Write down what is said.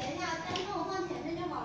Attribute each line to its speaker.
Speaker 1: 等一下，灯跟我放前面就好。